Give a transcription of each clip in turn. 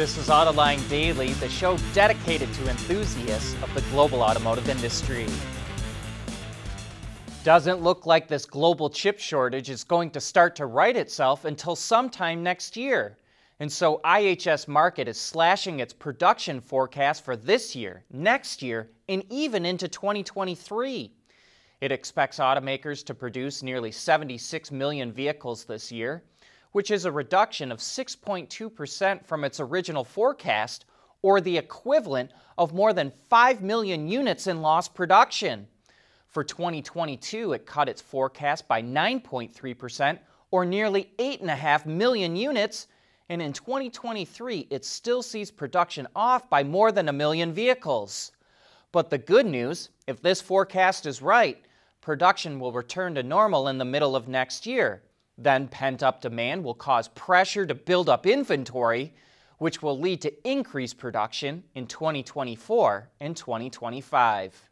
This is Autoline Daily, the show dedicated to enthusiasts of the global automotive industry. Doesn't look like this global chip shortage is going to start to right itself until sometime next year. And so IHS Markit is slashing its production forecast for this year, next year, and even into 2023. It expects automakers to produce nearly 76 million vehicles this year, which is a reduction of 6.2% from its original forecast, or the equivalent of more than 5 million units in lost production. For 2022, it cut its forecast by 9.3%, or nearly 8.5 million units, and in 2023, it still sees production off by more than a million vehicles. But the good news, if this forecast is right, production will return to normal in the middle of next year. Then pent up demand will cause pressure to build up inventory, which will lead to increased production in 2024 and 2025.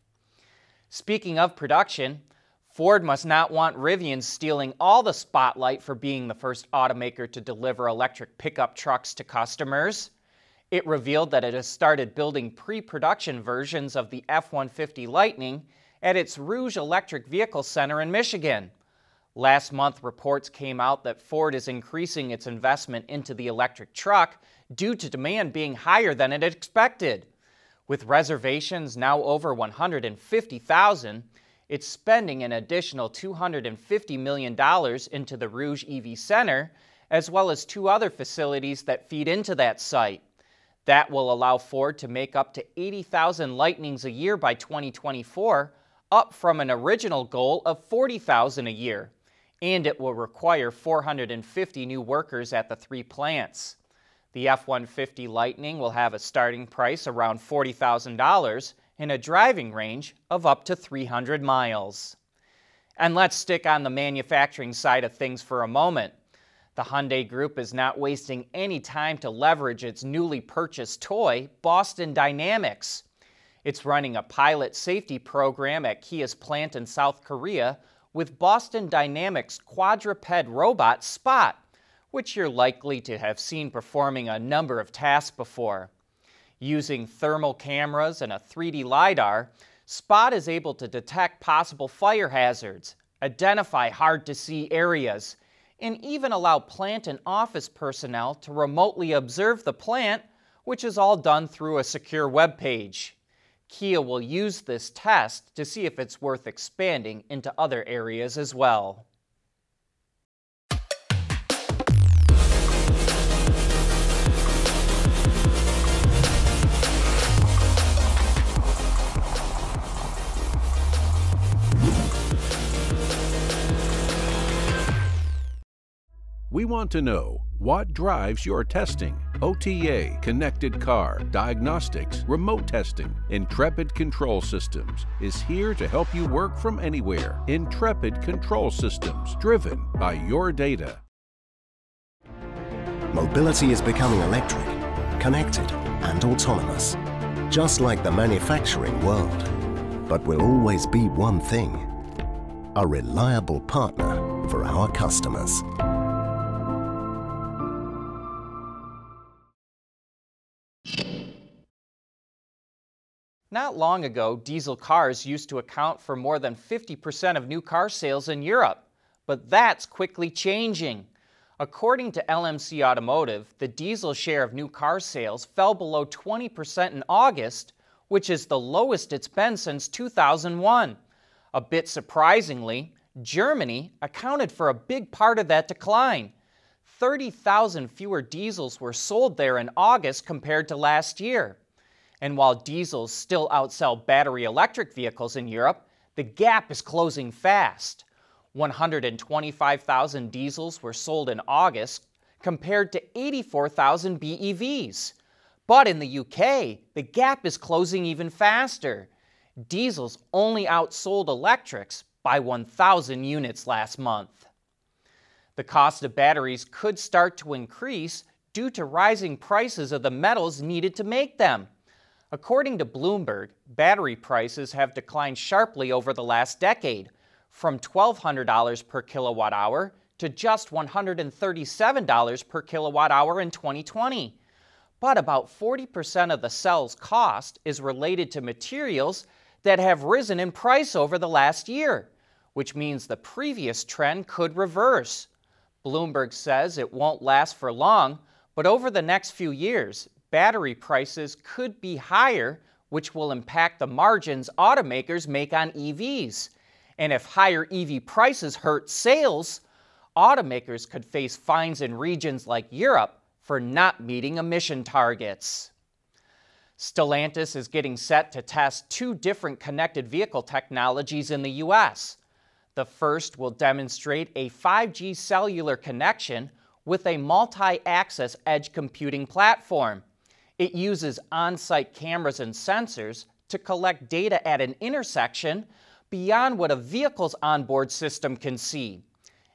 Speaking of production, Ford must not want Rivian stealing all the spotlight for being the first automaker to deliver electric pickup trucks to customers. It revealed that it has started building pre production versions of the F 150 Lightning at its Rouge Electric Vehicle Center in Michigan. Last month, reports came out that Ford is increasing its investment into the electric truck due to demand being higher than it expected. With reservations now over 150,000, it's spending an additional $250 million into the Rouge EV Center, as well as two other facilities that feed into that site. That will allow Ford to make up to 80,000 Lightnings a year by 2024, up from an original goal of 40,000 a year. And it will require 450 new workers at the three plants. The F-150 Lightning will have a starting price around $40,000 and a driving range of up to 300 miles. And let's stick on the manufacturing side of things for a moment. The Hyundai Group is not wasting any time to leverage its newly purchased toy, Boston Dynamics. It's running a pilot safety program at Kia's plant in South Korea with Boston Dynamics quadruped robot Spot, which you're likely to have seen performing a number of tasks before. Using thermal cameras and a 3D LiDAR, Spot is able to detect possible fire hazards, identify hard to see areas, and even allow plant and office personnel to remotely observe the plant, which is all done through a secure web page. Kia will use this test to see if it's worth expanding into other areas as well. We want to know what drives your testing. OTA, connected car, diagnostics, remote testing. Intrepid Control Systems is here to help you work from anywhere. Intrepid Control Systems, driven by your data. Mobility is becoming electric, connected, and autonomous, just like the manufacturing world. But will always be one thing a reliable partner for our customers. Not long ago, diesel cars used to account for more than 50% of new car sales in Europe, but that's quickly changing. According to LMC Automotive, the diesel share of new car sales fell below 20% in August, which is the lowest it's been since 2001. A bit surprisingly, Germany accounted for a big part of that decline. 30,000 fewer diesels were sold there in August compared to last year. And while diesels still outsell battery electric vehicles in Europe, the gap is closing fast. 125,000 diesels were sold in August compared to 84,000 BEVs. But in the UK, the gap is closing even faster. Diesels only outsold electrics by 1,000 units last month. The cost of batteries could start to increase due to rising prices of the metals needed to make them. According to Bloomberg, battery prices have declined sharply over the last decade, from $1,200 per kilowatt hour to just $137 per kilowatt hour in 2020. but about 40% of the cell's cost is related to materials that have risen in price over the last year, which means the previous trend could reverse. Bloomberg says it won't last for long, but over the next few years, battery prices could be higher, which will impact the margins automakers make on EVs. And if higher EV prices hurt sales, automakers could face fines in regions like Europe for not meeting emission targets. Stellantis is getting set to test two different connected vehicle technologies in the U.S. The first will demonstrate a 5G cellular connection with a multi access edge computing platform. It uses on site cameras and sensors to collect data at an intersection beyond what a vehicle's onboard system can see.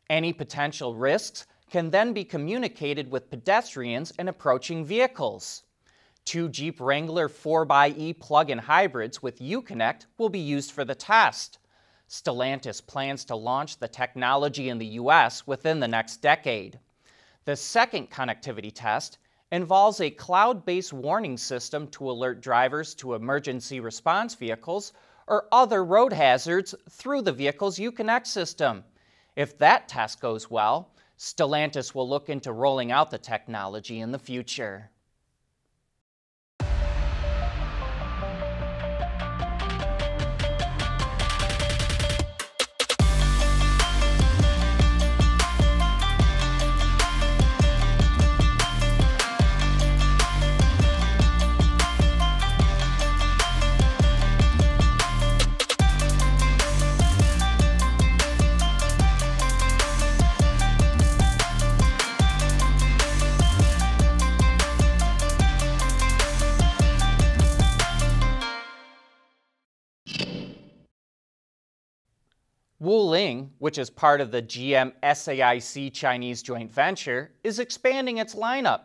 Any potential risks can then be communicated with pedestrians and approaching vehicles. Two Jeep Wrangler 4xE plug-in hybrids with Uconnect will be used for the test. Stellantis plans to launch the technology in the U.S. within the next decade. The second connectivity test involves a cloud-based warning system to alert drivers to emergency response vehicles or other road hazards through the vehicle's Uconnect system. If that test goes well, Stellantis will look into rolling out the technology in the future. Wuling, which is part of the GM SAIC Chinese joint venture, is expanding its lineup.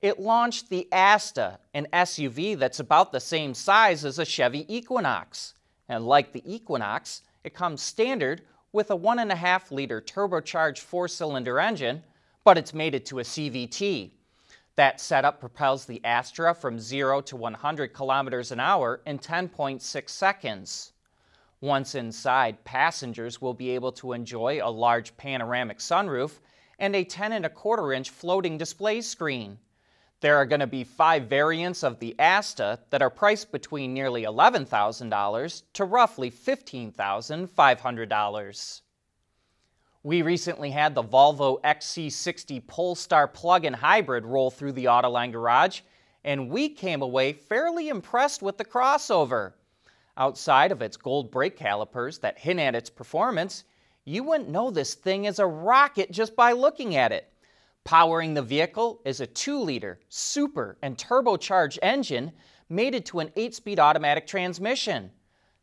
It launched the Asta, an SUV that's about the same size as a Chevy Equinox. And like the Equinox, it comes standard with a 1.5 liter turbocharged four cylinder engine, but it's mated to a CVT. That setup propels the Astra from 0 to 100 kilometers an hour in 10.6 seconds. Once inside, passengers will be able to enjoy a large panoramic sunroof and a 10 and a quarter inch floating display screen. There are going to be five variants of the Asta that are priced between nearly $11,000 to roughly $15,500. We recently had the Volvo XC60 Polestar plug-in hybrid roll through the Autoline garage, and we came away fairly impressed with the crossover. Outside of its gold brake calipers that hint at its performance, you wouldn't know this thing is a rocket just by looking at it. Powering the vehicle is a 2-liter super and turbocharged engine mated to an 8-speed automatic transmission.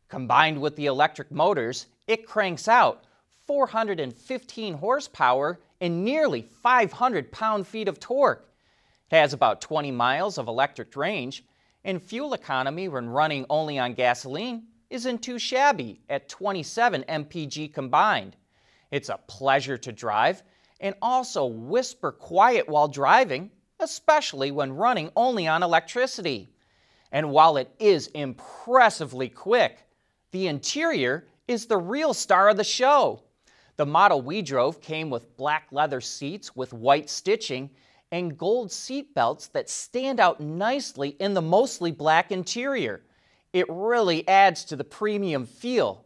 Combined with the electric motors, it cranks out 415 horsepower and nearly 500 pound-feet of torque. It has about 20 miles of electric range and fuel economy when running only on gasoline isn't too shabby at 27 mpg combined. It's a pleasure to drive and also whisper quiet while driving, especially when running only on electricity. And while it is impressively quick, the interior is the real star of the show. The model we drove came with black leather seats with white stitching and gold seat belts that stand out nicely in the mostly black interior. It really adds to the premium feel,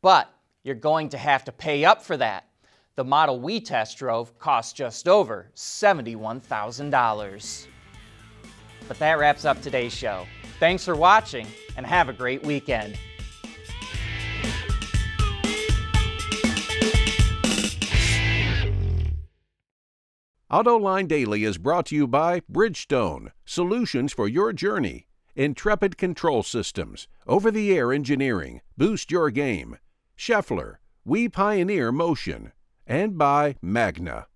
but you're going to have to pay up for that. The model we test drove cost just over $71,000. But that wraps up today's show. Thanks for watching and have a great weekend. AutoLine Daily is brought to you by Bridgestone, solutions for your journey, Intrepid Control Systems, over the air engineering, boost your game, Schaeffler, we pioneer motion, and by Magna.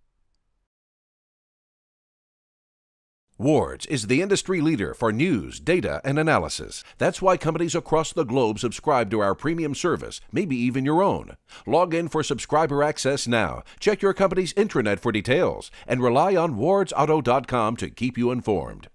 Wards is the industry leader for news, data, and analysis. That's why companies across the globe subscribe to our premium service, maybe even your own. Log in for subscriber access now. Check your company's intranet for details and rely on wardsauto.com to keep you informed.